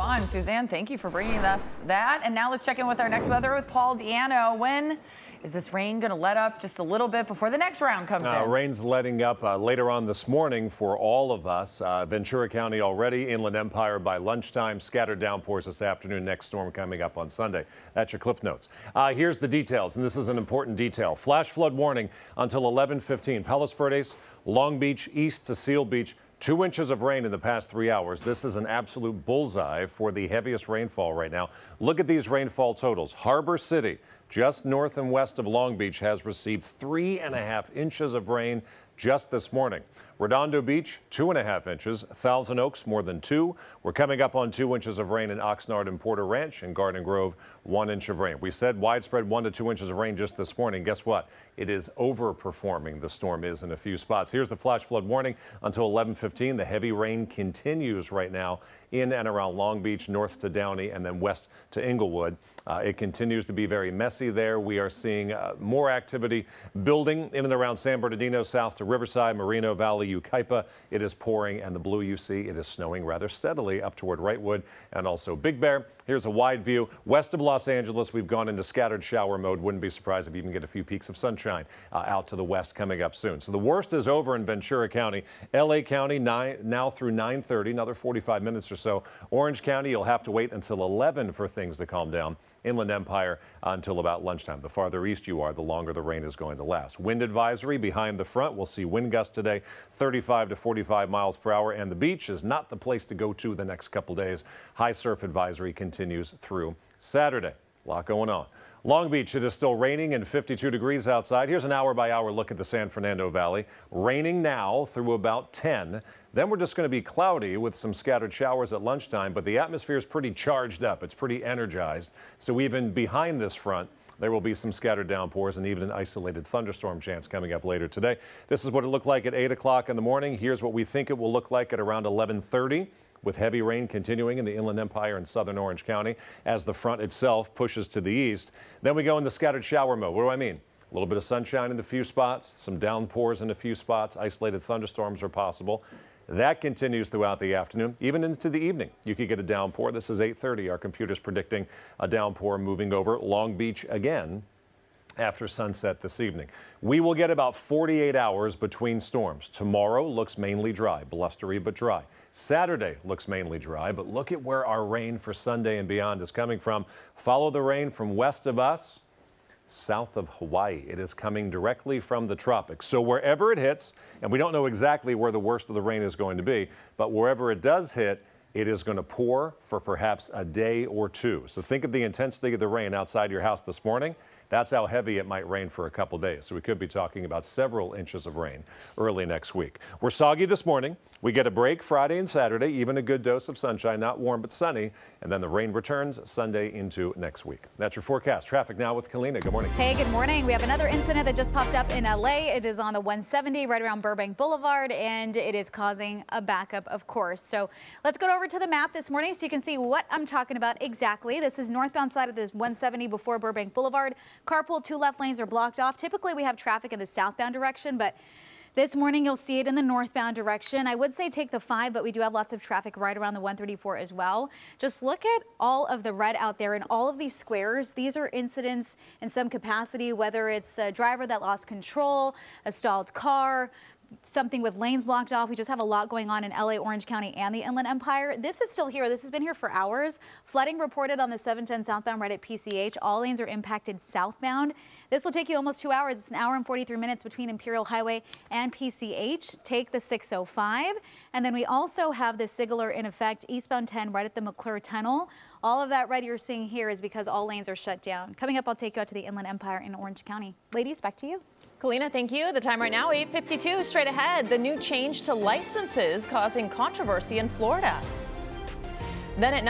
fun. Suzanne, thank you for bringing us that. And now let's check in with our next weather with Paul Deanno. When is this rain going to let up just a little bit before the next round comes uh, in? Rain's letting up uh, later on this morning for all of us. Uh, Ventura County already, Inland Empire by lunchtime, scattered downpours this afternoon, next storm coming up on Sunday. That's your cliff notes. Uh, here's the details, and this is an important detail. Flash flood warning until 11:15. Palos Verdes, Long Beach, east to Seal Beach. Two inches of rain in the past three hours. This is an absolute bullseye for the heaviest rainfall right now. Look at these rainfall totals. Harbor City, just north and west of Long Beach, has received three and a half inches of rain just this morning. Redondo Beach, two and a half inches. Thousand Oaks, more than two. We're coming up on two inches of rain in Oxnard and Porter Ranch and Garden Grove, one inch of rain. We said widespread one to two inches of rain just this morning. Guess what? It is overperforming. The storm is in a few spots. Here's the flash flood warning until 11:15. The heavy rain continues right now in and around Long Beach, north to Downey, and then west to Inglewood. Uh, it continues to be very messy there. We are seeing uh, more activity building in and around San Bernardino, south to Riverside, Moreno Valley, Yucaipa. It is pouring, and the blue you see, it is snowing rather steadily up toward Wrightwood and also Big Bear. Here's a wide view. West of Los Angeles, we've gone into scattered shower mode. Wouldn't be surprised if you even get a few peaks of sunshine uh, out to the west coming up soon. So the worst is over in Ventura County. LA County nine, now through 9:30, another 45 minutes or so. Orange County, you'll have to wait until 11 for things to calm down. Inland Empire until about lunchtime. The farther east you are, the longer the rain is going to last. Wind advisory behind the front. We'll see wind gusts today, 35 to 45 miles per hour. And the beach is not the place to go to the next couple days. High surf advisory continues through Saturday. A lot going on. Long Beach, it is still raining and 52 degrees outside. Here's an hour by hour look at the San Fernando Valley. Raining now through about 10. Then we're just going to be cloudy with some scattered showers at lunchtime, but the atmosphere is pretty charged up. It's pretty energized. So even behind this front, there will be some scattered downpours and even an isolated thunderstorm chance coming up later today. This is what it looked like at 8 o'clock in the morning. Here's what we think it will look like at around 1130 with heavy rain continuing in the Inland Empire and southern Orange County as the front itself pushes to the east. Then we go in the scattered shower mode. What do I mean? A little bit of sunshine in a few spots, some downpours in a few spots, isolated thunderstorms are possible. That continues throughout the afternoon, even into the evening. You could get a downpour. This is 8:30. Our computer's predicting a downpour moving over Long Beach again after sunset this evening. We will get about 48 hours between storms. Tomorrow looks mainly dry, blustery but dry. Saturday looks mainly dry, but look at where our rain for Sunday and beyond is coming from. Follow the rain from west of us south of Hawaii. It is coming directly from the tropics. So wherever it hits, and we don't know exactly where the worst of the rain is going to be, but wherever it does hit, it is going to pour for perhaps a day or two. So think of the intensity of the rain outside your house this morning. That's how heavy it might rain for a couple days. So we could be talking about several inches of rain early next week. We're soggy this morning. We get a break Friday and Saturday, even a good dose of sunshine, not warm but sunny. And then the rain returns Sunday into next week. That's your forecast. Traffic now with Kalina. Good morning. Hey, good morning. We have another incident that just popped up in LA. It is on the 170 right around Burbank Boulevard, and it is causing a backup, of course. So let's go over to the map this morning so you can see what I'm talking about exactly. This is northbound side of this 170 before Burbank Boulevard. Carpool, two left lanes are blocked off. Typically, we have traffic in the southbound direction, but this morning you'll see it in the northbound direction. I would say take the 5, but we do have lots of traffic right around the 134 as well. Just look at all of the red out there in all of these squares. These are incidents in some capacity, whether it's a driver that lost control, a stalled car, something with lanes blocked off. We just have a lot going on in LA, Orange County, and the Inland Empire. This is still here. This has been here for hours. Flooding reported on the 710 southbound right at PCH. All lanes are impacted southbound. This will take you almost two hours. It's an hour and 43 minutes between Imperial Highway and PCH. Take the 605. And then we also have the SigAlert in effect eastbound 10 right at the McClure Tunnel. All of that red you're seeing here is because all lanes are shut down. Coming up, I'll take you out to the Inland Empire in Orange County. Ladies, back to you. Kalina, thank you. The time right now, 8.52. Straight ahead, the new change to licenses causing controversy in Florida. Then at 9